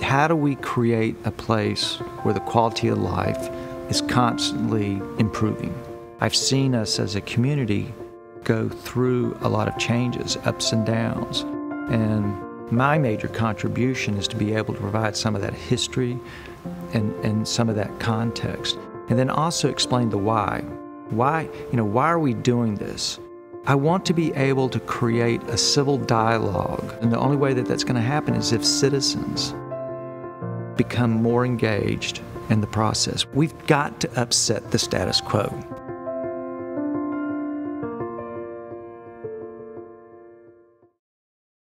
How do we create a place where the quality of life is constantly improving? I've seen us as a community go through a lot of changes, ups and downs. And my major contribution is to be able to provide some of that history and, and some of that context. And then also explain the why. Why, you know, why are we doing this? I want to be able to create a civil dialogue. And the only way that that's going to happen is if citizens become more engaged in the process. We've got to upset the status quo.